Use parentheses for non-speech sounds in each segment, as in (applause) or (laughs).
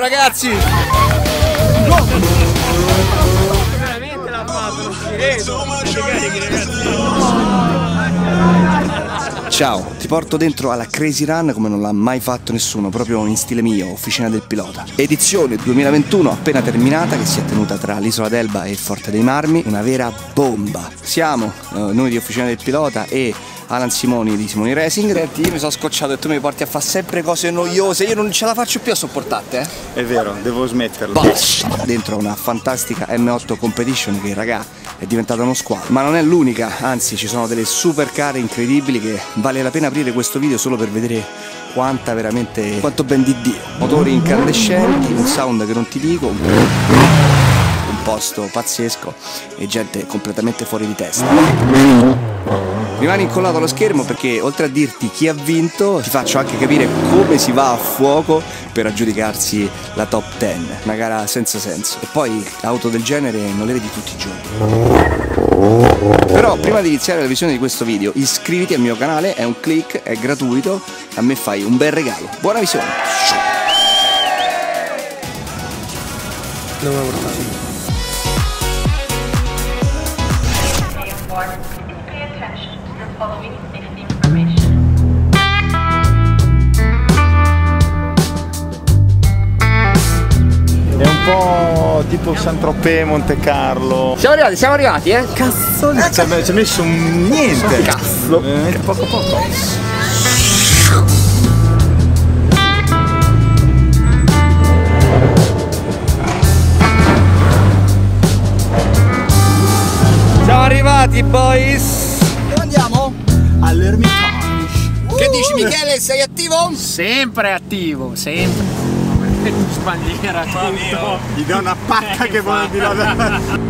ragazzi! Veramente l'ha fatto, non ci credo. Ciao, ti porto dentro alla Crazy Run come non l'ha mai fatto nessuno, proprio in stile mio, Officina del Pilota. Edizione 2021 appena terminata che si è tenuta tra l'isola d'Elba e il Forte dei Marmi, una vera bomba. Siamo eh, noi di Officina del Pilota e Alan Simoni di Simoni Racing. Senti, io mi sono scocciato e tu mi porti a fare sempre cose noiose, io non ce la faccio più a sopportarti, eh. È vero, devo smetterlo. Bosh! Dentro una fantastica M8 Competition che raga è diventata uno squalo. Ma non è l'unica, anzi ci sono delle super care incredibili che vale la pena aprire questo video solo per vedere quanta veramente quanto ben di Dio. Motori incandescenti, un sound che non ti dico, un posto pazzesco e gente completamente fuori di testa. Rimani incollato allo schermo perché oltre a dirti chi ha vinto, ti faccio anche capire come si va a fuoco per aggiudicarsi la top 10. Una gara senza senso. E poi auto del genere non le vedi tutti i giorni. Però prima di iniziare la visione di questo video, iscriviti al mio canale, è un click, è gratuito, a me fai un bel regalo. Buona visione! Non me following safety information. È un po' tipo Saint-Tropez, Monte Carlo. Siamo arrivati, siamo arrivati, eh? Cazzo, ha ci ha messo un niente. Cazzo. Veramente poco poco. Siamo arrivati boys! Andiamo? All'Ermitage. Che dici Michele, sei attivo? Sempre attivo, sempre. (laughs) Sbandiera tutto. Gli do una pacca che vuole di là.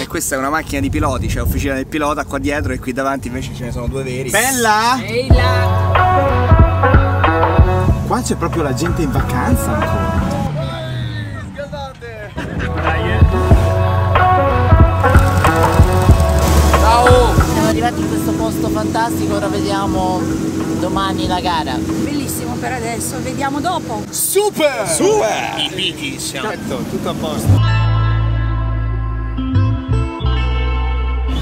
E questa è una macchina di piloti, c'è officina del pilota qua dietro e qui davanti invece ce ne sono due veri. Bella! Ehi là. Qua c'è proprio la gente in vacanza ancora. Arrivati in questo posto fantastico, ora vediamo domani la gara. Bellissimo per adesso, vediamo dopo. Super! Super! I picchi siamo. Perfetto, tutto a posto.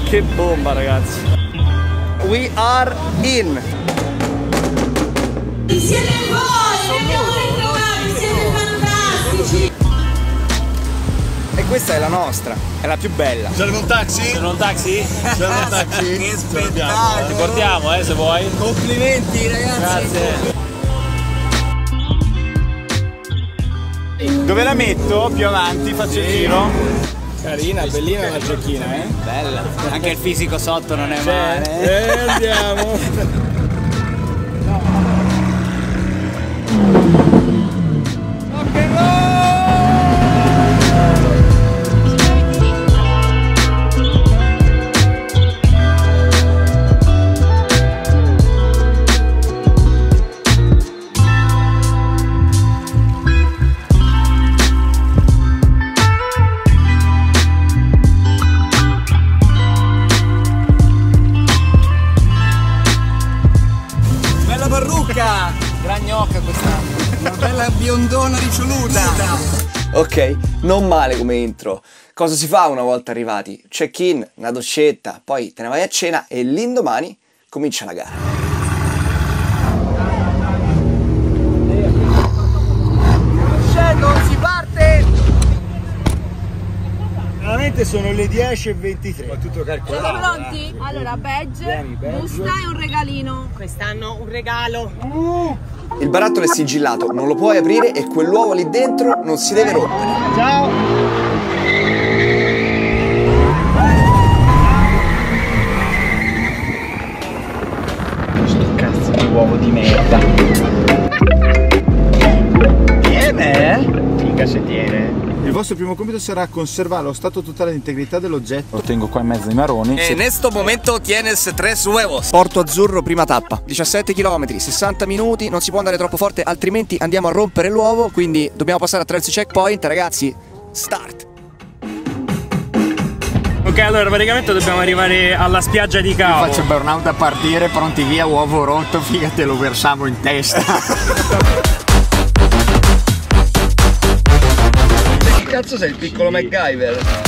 Che bomba ragazzi! We are in! Insieme a voi, abbiamo siete fantastici. Questa è la nostra, è la più bella. Serve un taxi? Serve un taxi? Serve un taxi? (laughs) Che spettacolo! Ti portiamo, eh, se vuoi. Complimenti ragazzi! Grazie. Dove la metto? Più avanti, faccio il giro. Carina, bellina la giochina, eh? Bella, anche il fisico sotto non è male. Eh, andiamo. (laughs) gnocca quest'anno. Una bella biondona riccioluta! Ok, non male come intro. Cosa si fa una volta arrivati? Check-in, una doccetta, poi te ne vai a cena e l'indomani comincia la gara. si parte! Veramente sono le 10 e 23. Ma tutto Siete pronti? Allora, badge, busta e un regalino. Quest'anno un regalo. Il barattolo è sigillato, non lo puoi aprire e quell'uovo lì dentro non si deve rompere. Ciao! Sto cazzo di uovo di merda. Tiene? Figa se tiene. Il vostro primo compito sarà conservare lo stato totale di integrità dell'oggetto. Lo tengo qua in mezzo ai maroni. E in questo momento tienes tres huevos. Porto Azzurro, prima tappa. 17 km, 60 minuti, non si può andare troppo forte, altrimenti andiamo a rompere l'uovo. Quindi dobbiamo passare attraverso i checkpoint, ragazzi. Start. Ok, allora praticamente dobbiamo arrivare alla spiaggia di Cavo. Faccio burnout a partire, pronti via, uovo rotto, figa te lo versiamo in testa. (laughs) cazzo sei il piccolo MacGyver?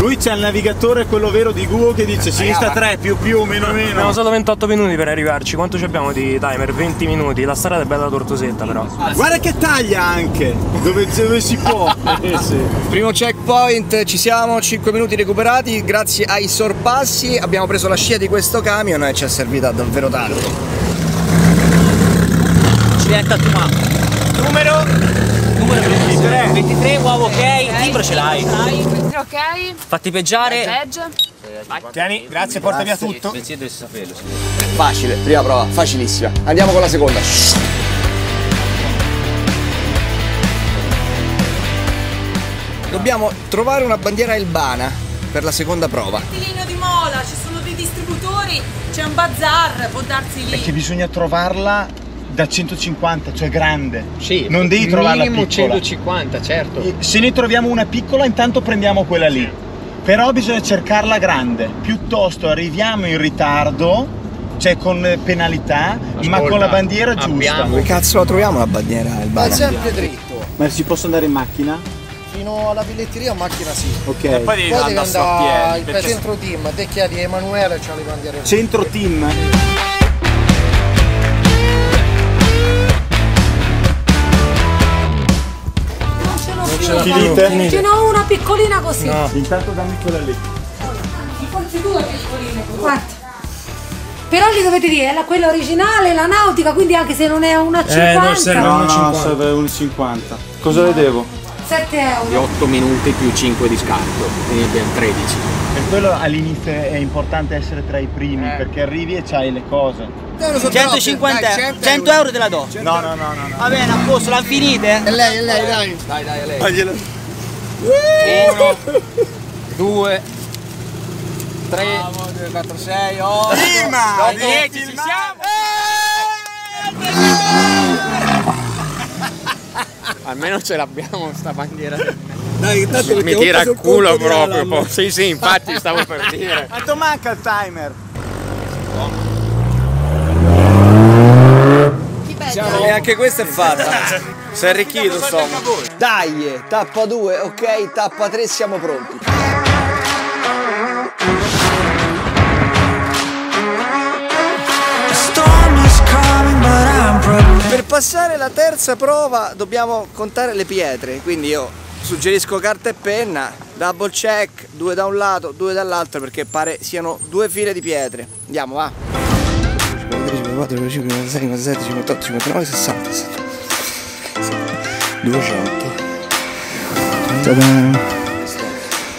Lui c'è il navigatore, quello vero di Google che dice sinistra 3, più più, meno meno. Abbiamo solo 28 minuti per arrivarci. Quanto ci abbiamo di timer? 20 minuti. La strada è bella tortosetta però. Guarda che taglia anche, dove, dove si può. (laughs) Eh, sì. Primo checkpoint, ci siamo, 5 minuti recuperati, grazie ai sorpassi abbiamo preso la scia di questo camion e ci è servita davvero tanto. Ci viene tatuato. Numero? Numero 23. 23, uovo ok, timbro ce l'hai. Ok, Fatti peggiare. badge. Tieni, grazie, porta via tutto. Pensiero dovresti saperlo. Facile, prima prova, facilissima. Andiamo con la seconda. Dobbiamo trovare una bandiera elbana per la seconda prova. Tilino di Mola, ci sono dei distributori, c'è un bazar, può darsi lì. Che bisogna trovarla da 150, cioè grande. Sì, non devi trovarla minimo piccola. 150, certo. E Se ne troviamo una piccola, intanto prendiamo quella lì. Però bisogna cercarla grande. Piuttosto arriviamo in ritardo, cioè con penalità, ma con la bandiera giusta. Dove cazzo la troviamo la bandiera elbana? sempre dritto. Ma si posso andare in macchina? Fino alla biglietteria a macchina sì. Ok. devi Poi devi andare a sto a andare al perché- centro team, te chiedi Emanuele, c'ha le bandiere. Centro team. Non Finite? Ce n'ho una piccolina così. Intanto dammi quella lì. Forse due piccoline. Guarda. Però gli dovete dire, è la- quella originale, la nautica, quindi anche se non è una 50, No, no, serve un 50. Cosa le devo? 7 euro. 8 minuti più 5 di scarto, quindi abbiamo 13. Per quello all'inizio è importante essere tra i primi, perché arrivi e c'hai le cose. 150 euro. 100 euro te la do. No, no, no, no. no. Va bene, a posto, l'hanno finite? E lei, e lei, dai. Fagliela. 1, 2, 3, 4, 6, 8. Prima! 10, ci siamo. almeno ce l'abbiamo sta bandiera. Dai, intanto Mi tira il culo proprio. po'. Sì, sì, infatti stavo per dire. Quanto manca il timer? E anche questa è fatta. (laughs) Si è arricchito insomma. Dai, tappa 2, ok, tappa 3, siamo pronti. Per passare la terza prova dobbiamo contare le pietre, quindi io suggerisco carta e penna, double check, due da un lato, due dall'altro perché pare siano due file di pietre. Andiamo, va. 54, 55, 56, 57, 58, 59, 60. 200. Ta-da.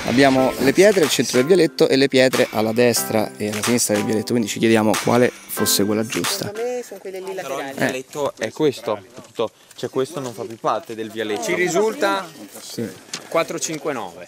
Abbiamo le pietre al centro del vialetto e le pietre alla destra e alla sinistra del vialetto, quindi ci chiediamo quale fosse quella giusta. Però il vialetto è questo, tutto. cioè questo non fa più parte del vialetto. Ci risulta 459.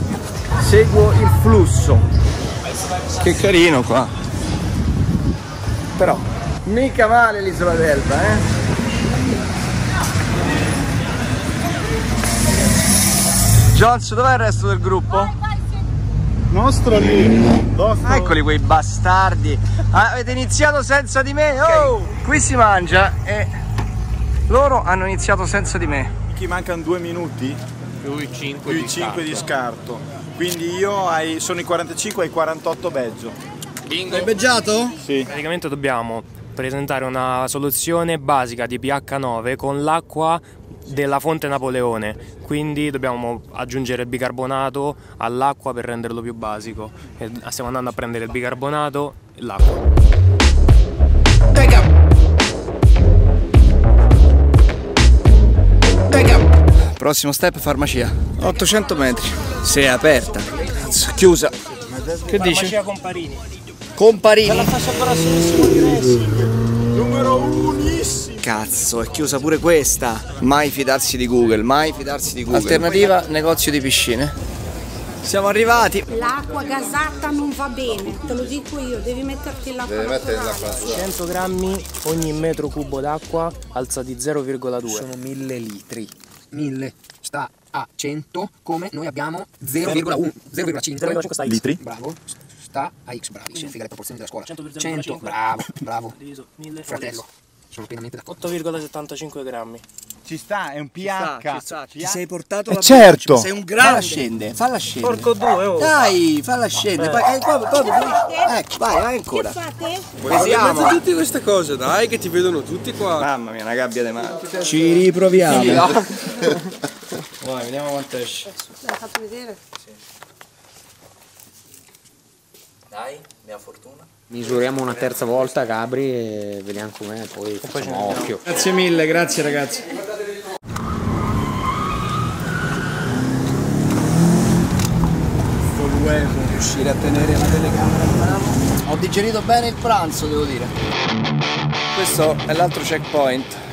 seguo il flusso. Che carino qua. Però mica male l'isola d'Elba, eh? Jones, dov'è il resto del gruppo? Nostro lì. Nostro. Eccoli quei bastardi. Ah, Avete iniziato senza di me? Oh! Qui si mangia e loro hanno iniziato senza di me. Chi mancano due minuti? Più i 5 Più i 5 di scarto. Quindi io ai, sono i 45 ai 48 beggio. Bingo. Hai beggiato? Sì. Praticamente dobbiamo presentare una soluzione basica di pH 9 con l'acqua della fonte Napoleone, quindi dobbiamo aggiungere il bicarbonato all'acqua per renderlo più basico. E stiamo andando a prendere il bicarbonato e l'acqua. Prossimo step farmacia. 800 metri. Se è aperta. Cazzo, chiusa. Che dici? Farmacia Comparini. Comparini. fascia parassolo Numero unissimo. Cazzo, è chiusa pure questa. Mai fidarsi di Google, mai fidarsi di Google. Alternativa negozio di piscine. Siamo arrivati. L'acqua gasata non va bene, te lo dico io, devi metterti l'acqua Deve mettere l'acqua naturale. 100 grammi ogni metro cubo d'acqua alza di 0,2. sono 1000 litri. 1000 sta a 100 come noi abbiamo 0,1 0,5 Litri? Bravo. Sta a x bravissimo, figa le proporzioni della scuola. 100 per 100, 0,5. bravo, bravo. Diviso 1000 Fratello, sono pienamente d'accordo. 8,75 grammi. Ci sta, è un pH. Ti sei portato Eh la certo. Sei un grande. Falla scendere, falla scendere. Porco due, oh. Dai, falla scendere. Vai, eh, proprio, proprio, finisci. Ecco, vai, vai ancora. Fate? Vediamo. tutte queste cose, dai, che ti vedono tutti qua. Mamma mia, una gabbia di mani. Ci riproviamo. (laughs) Vai, vediamo quanto esce. L'hai fatto vedere? Dai, mia fortuna. Misuriamo una terza volta Gabri e vediamo com'è, poi facciamo occhio. Grazie mille, grazie ragazzi. riuscire a tenere la telecamera. Ho digerito bene il pranzo, devo dire. Questo è l'altro checkpoint.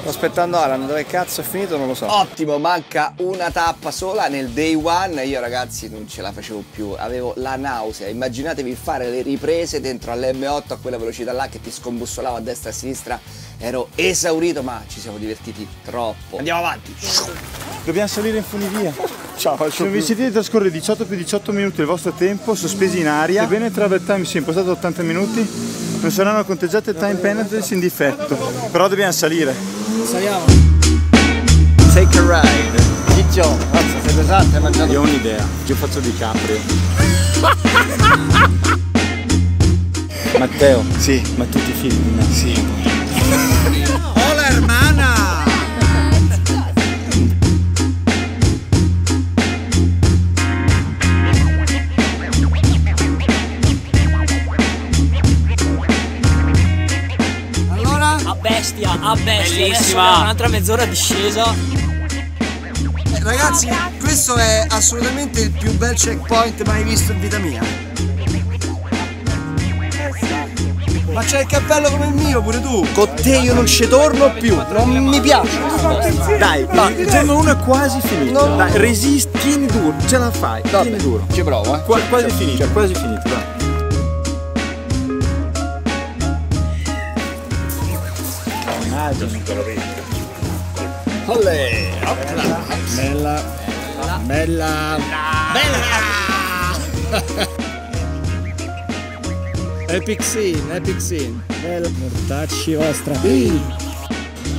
Sto aspettando Alan, dove cazzo è finito non lo so. Ottimo, manca una tappa sola nel day one. Io ragazzi non ce la facevo più, avevo la nausea. Immaginatevi fare le riprese dentro all'M8 a quella velocità là che ti scombussolava a destra e a sinistra. Ero esaurito, ma ci siamo divertiti troppo. Andiamo avanti. Dobbiamo salire in funivia. (laughs) Ciao, Se non vi siete di trascorrere 18 più 18 minuti del vostro tempo sospesi in aria, sebbene il travel time sia impostato a 80 minuti, non saranno conteggiate time penalties in difetto. Però dobbiamo salire. Take a ride. Ciccio, mazza, sei pesante, hai mangiato. Io ho un'idea, io faccio di Caprio. (laughs) Matteo, Sì. ma tu ti fidi di me? Sì. A bestia. Bellissima. Un'altra mezz'ora discesa. Eh, ragazzi, questo è assolutamente il più bel checkpoint mai visto in vita mia. Ma c'è il cappello come il mio pure tu. Con te io non ci torno più, non mi piace. Dai, va. Il giorno 1 è quasi finito. Dai, resisti, tieni duro, ce la fai, tieni duro. Ci provo, eh. Qua- quasi finito, quasi finito, dai. Olè. Bella, bella, (laughs) Epic scene, epic scene. Bella. Mortacci vostra.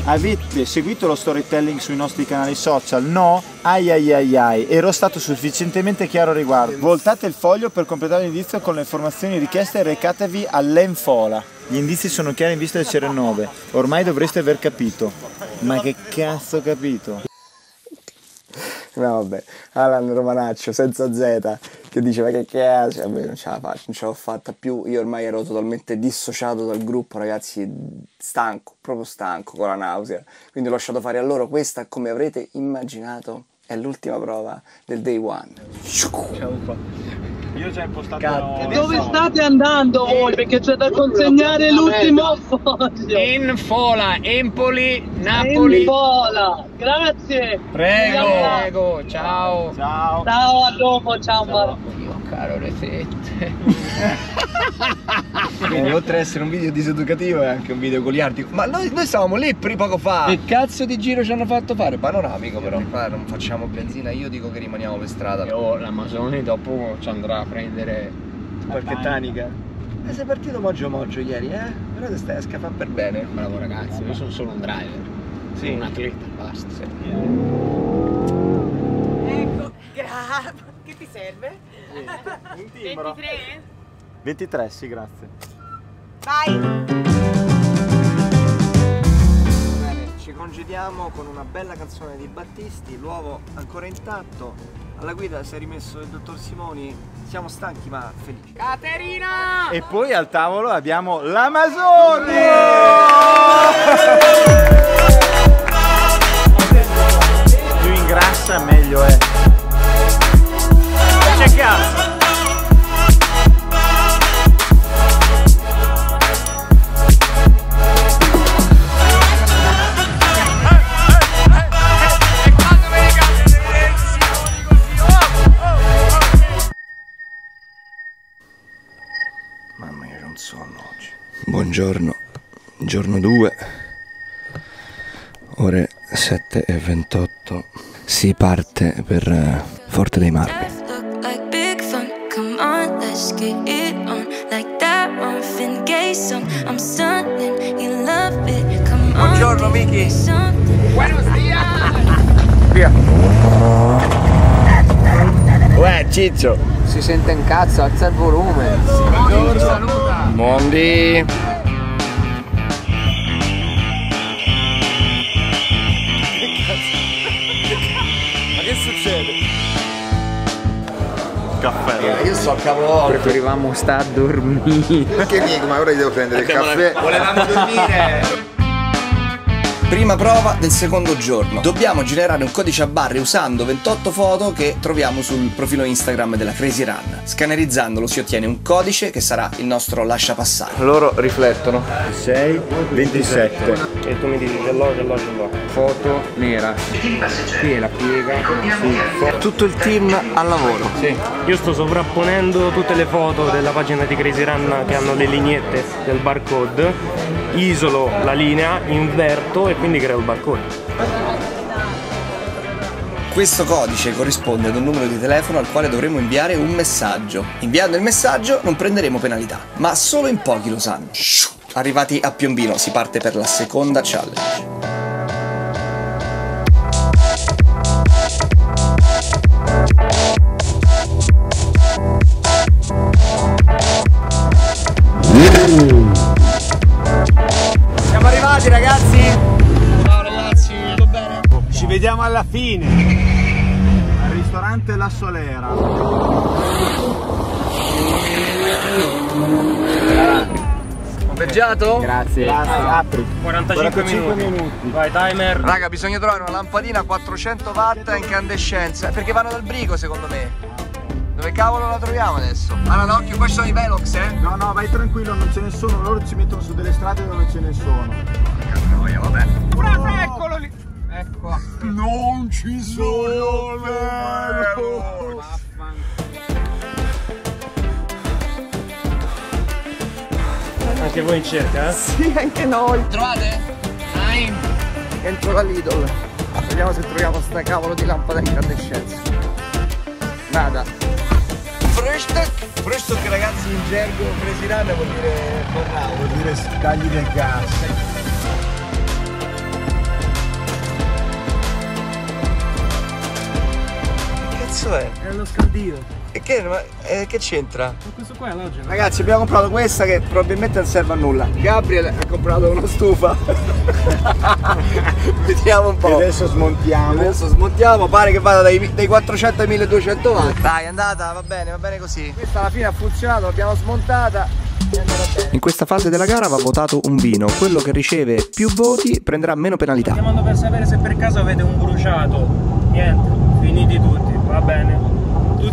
Avete seguito lo storytelling sui nostri canali social? No? Ai ai ai ai, ero stato sufficientemente chiaro a riguardo. Voltate il foglio per completare l'indizio con le informazioni richieste e recatevi all'Enfola. Gli indizi sono chiari in vista del CR9, ormai dovreste aver capito. Ma che cazzo ho capito? No vabbè, Alan Romanaccio senza Z che dice ma che cazzo, vabbè non ce la faccio, non ce l'ho fatta più, io ormai ero totalmente dissociato dal gruppo ragazzi, stanco, proprio stanco con la nausea, quindi ho lasciato fare a loro, questa come avrete immaginato è l'ultima prova del day one. Io ho già impostato... Dove state andando voi? Perché c'è da consegnare l'ultimo foglio. In Fola, Empoli, In Pola. Grazie. Prego! Prego, ciao. Ciao! Ciao, a dopo. Ciao Marco. Io caro le fette. Quindi (laughs) oltre ad essere un video diseducativo è anche un video goliardico, ma noi, noi stavamo lì poco fa. Che cazzo di giro ci hanno fatto fare? Panoramico però, qua non facciamo benzina, io dico che rimaniamo per strada. Oh, l'Amazoni dopo ci andrà a prendere Qualche tanica? Eh, sei partito moggio moggio ieri, eh? Però ti stai a scafare per bene. Bravo ragazzi, io sono solo un driver. Sì. Un atleta, basta. Ecco, grazie. (laughs) Che ti serve? Un timbro. 23? 23, sì, grazie. Vai. Bene, ci congediamo con una bella canzone di Battisti, l'uovo ancora intatto. Alla guida si è rimesso il dottor Simoni, siamo stanchi ma felici. Caterina! E poi al tavolo abbiamo l'Amazone! Più Gracias. Mamma mia, non. Buongiorno, giorno 2, ore 7 e 28. Si parte per eh, Forte dei Marmi get it on. Like that Marvin Gaye song. I'm stunning, you love it. Come on. Buongiorno, Miki. Buenos Via. Uè, Ciccio. Si sente in cazzo, alza il volume. Mondi. Caffè. Io so cavolo. Preferivamo sta a dormire. Perché Nick? Ma ora gli devo prendere il caffè. Volevamo dormire. Prima prova del secondo giorno. Dobbiamo generare un codice a barre usando 28 foto che troviamo sul profilo Instagram della Crazy Run. Scannerizzandolo si ottiene un codice che sarà il nostro lascia passare. Loro riflettono. 6, 27. E tu mi dici ce l'ho, ce l'ho, ce l'ho. Foto nera. Qui è la piega. Tutto il team al lavoro. Sì. Io sto sovrapponendo tutte le foto della pagina di Crazy Run che hanno le lineette del barcode, isolo la linea, inverto e quindi creo il barcode. Questo codice corrisponde ad un numero di telefono al quale dovremo inviare un messaggio. Inviando il messaggio non prenderemo penalità, ma solo in pochi lo sanno. Arrivati a Piombino si parte per la seconda challenge. Ragazzi. Ciao ragazzi, tutto bene? Ci vediamo alla fine. Al ristorante La Solera. Beggiato? Grazie. Grazie, apri. 45, 45 minuti. minuti. Vai timer. Raga, bisogna trovare una lampadina a 400 watt a incandescenza. Perché vanno dal brico secondo me. Dove cavolo la troviamo adesso? Allora, occhio, questi sono i Velox, eh? No, no, vai tranquillo, non ce ne sono. Loro ci mettono su delle strade dove non ce ne sono. Noia, vabbè. eccolo lì. Ecco. Non ci sono vero. Anche voi in cerca, eh? Sì, anche noi. Trovate? Nein. Entro la Lidl. Vediamo se troviamo sta cavolo di lampada incandescenza. Nada. Frühstück. Frühstück ragazzi in gergo presidente vuol dire tornare. Vuol dire dagli del gas. Che cazzo è? È lo scaldino. E che, ma, eh, che c'entra? Questo qua è logico. Ragazzi abbiamo comprato questa che probabilmente non serve a nulla. Gabriel ha comprato una stufa. (laughs) Vediamo un E po'. adesso smontiamo. Adesso smontiamo, pare che vada dai, dai 400 ai 1200 watt. Dai, è andata, va bene, va bene così. Questa alla fine ha funzionato, l'abbiamo smontata. e. In questa fase della gara va votato un vino. Quello che riceve più voti prenderà meno penalità. Chiamando per sapere se per caso avete un bruciato. Niente, finiti tutti.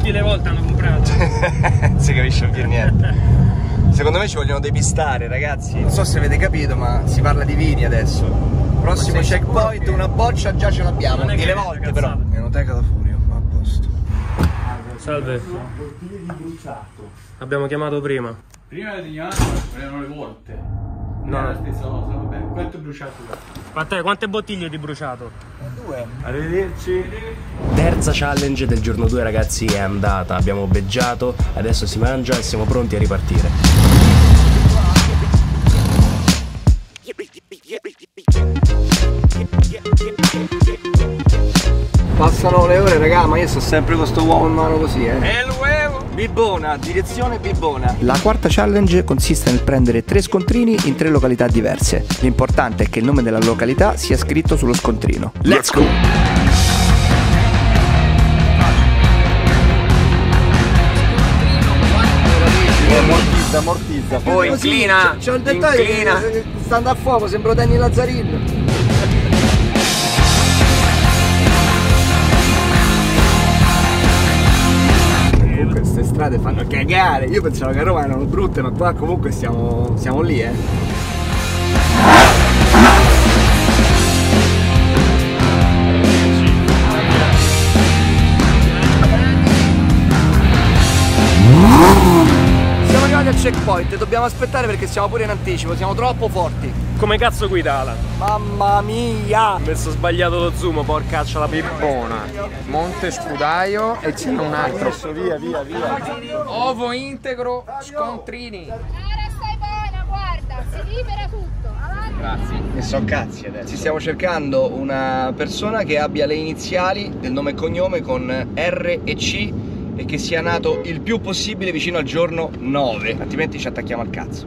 Tutti le volte hanno comprato. non (laughs) si capisce più niente. (laughs) Secondo me ci vogliono depistare, ragazzi. Non so se avete capito, ma si parla di vini adesso. Prossimo checkpoint, che- una boccia già ce l'abbiamo. È una volte cazzata. però. Enoteca da Furio, a posto. Salve. Abbiamo chiamato prima. Prima di Gnano erano le volte. No. Non è la stessa cosa, vabbè. Quanto è bruciato? Ma te, quante bottiglie di bruciato? Due. Arrivederci. Terza challenge del giorno 2 ragazzi è andata, abbiamo beggiato, adesso si mangia e siamo pronti a ripartire. Passano le ore, raga, ma io sto sempre con sto uovo in mano così, eh. Bibbona, direzione Bibbona. La quarta challenge consiste nel prendere tre scontrini in tre località diverse. L'importante è che il nome della località sia scritto sullo scontrino. Let's go! Ammortizza, ammortizza. Oh, inclina! C'è un dettaglio, inclina. stando a fuoco, sembro Danny Lazzarin. Strade fanno cagare, io pensavo che a Roma erano brutte, ma qua comunque siamo, siamo lì, eh. Arrivati al checkpoint, dobbiamo aspettare perché siamo pure in anticipo, siamo troppo forti. Come cazzo guida Alan? Mamma mia! Ho messo sbagliato lo zoom, porcaccia la Pippona, Monte Scudaio e c'è un altro. Adesso via, via, via. Ovo integro, scontrini. stai buona, guarda, si libera tutto. Avanti. Grazie. E so cazzi adesso. Ci stiamo cercando una persona che abbia le iniziali del nome e cognome con R e C e che sia nato il più possibile vicino al giorno 9, altrimenti ci attacchiamo al cazzo.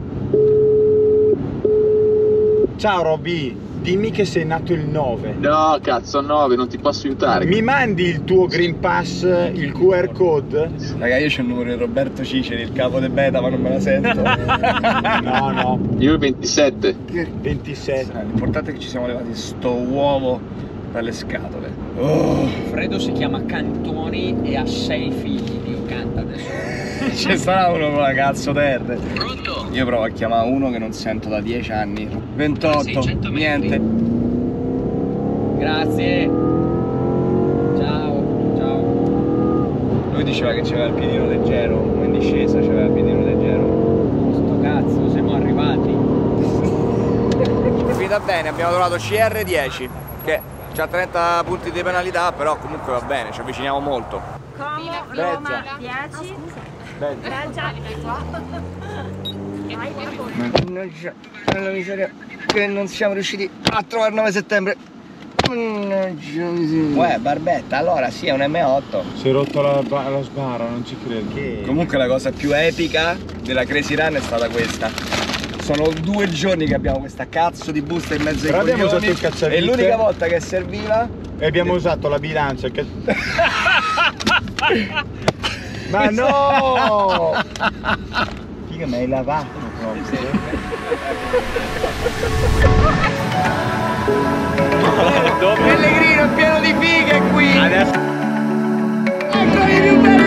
Ciao Robby, dimmi che sei nato il 9. No, cazzo, 9, non ti posso aiutare. Mi mandi il tuo Green Pass, il QR code? Raga, io c'ho il numero di Roberto Ciceri, il capo del beta, ma non me la sento. (laughs) no, no. Io il 27. 27. L'importante è che ci siamo levati sto uovo dalle scatole. Oh. Fredo si chiama Cantoni e ha sei figli, Dio canta adesso. (laughs) C'è sarà uno con la cazzo terra. Pronto? Io provo a chiamare uno che non sento da 10 anni. 28, niente. Grazie. Ciao, ciao. Lui diceva che c'aveva il piedino leggero, ma in discesa c'aveva il piedino leggero. Sto cazzo, siamo arrivati. (laughs) Finita bene, abbiamo trovato CR10, che ha 30 punti di penalità, però comunque va bene, ci avviciniamo molto. Como. Roma, 10. Bezza. (laughs) Mannaggia, la miseria che non siamo riusciti a trovare il 9 settembre. Mannaggia miseria. Uè, barbetta, allora sì, è un M8. Si è rotto la, la sbarra, non ci credo. Comunque la cosa più epica della Crazy Run è stata questa. Sono due giorni che abbiamo questa cazzo di busta in mezzo ai Però abbiamo usato il cacciavite. E l'unica volta che serviva E abbiamo usato la bilancia che... (laughs) Ma no! Figa, mi hai lavato proprio. Pellegrino è pieno di fighe qui! Adesso... Ecco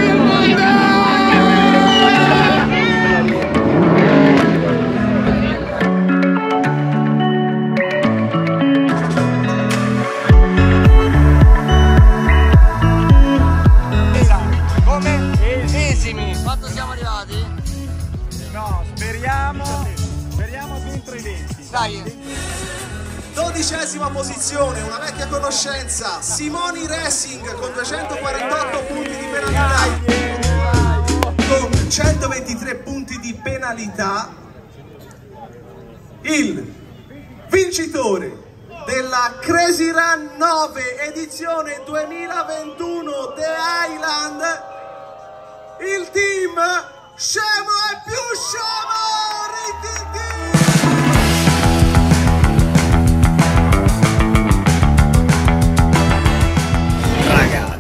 posizione, una vecchia conoscenza, Simoni Racing con 248 punti di penalità. Con 123 punti di penalità, il vincitore della Crazy Run 9 edizione 2021 The Island, il team Scemo e più Scemo! Rititi!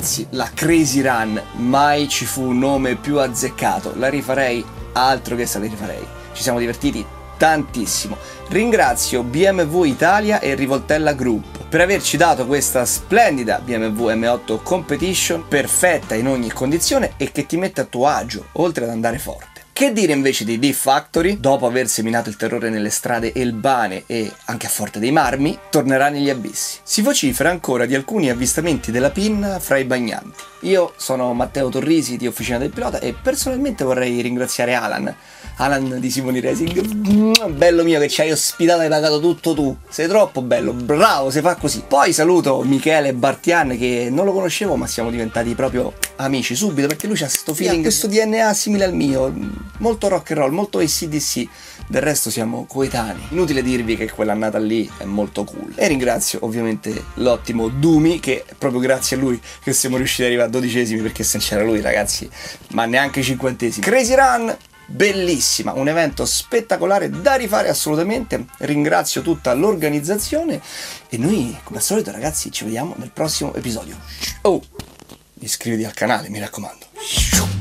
Ragazzi, la Crazy Run, mai ci fu un nome più azzeccato. La rifarei, altro che se la rifarei. Ci siamo divertiti tantissimo. Ringrazio BMW Italia e Rivoltella Group per averci dato questa splendida BMW M8 Competition, perfetta in ogni condizione e che ti mette a tuo agio, oltre ad andare forte. Che dire invece di D-Factory? Dopo aver seminato il terrore nelle strade elbane e anche a Forte dei Marmi, tornerà negli abissi. Si vocifera ancora di alcuni avvistamenti della PIN fra i bagnanti. Io sono Matteo Torrisi di Officina del Pilota e personalmente vorrei ringraziare Alan. Alan di Simoni Racing, bello mio che ci hai ospitato e pagato tutto tu. Sei troppo bello, bravo, si fa così. Poi saluto Michele Bartian che non lo conoscevo ma siamo diventati proprio amici subito perché lui ha questo feeling, questo DNA simile al mio, molto rock and roll, molto ACDC. Del resto siamo coetanei. Inutile dirvi che quell'annata lì è molto cool. E ringrazio ovviamente l'ottimo Dumi che è proprio grazie a lui che siamo riusciti ad arrivare dodicesimi perché se c'era lui ragazzi, ma neanche cinquantesimi. Crazy Run bellissima, un evento spettacolare da rifare assolutamente. Ringrazio tutta l'organizzazione e noi, come al solito, ragazzi, ci vediamo nel prossimo episodio. Oh, iscriviti al canale, mi raccomando.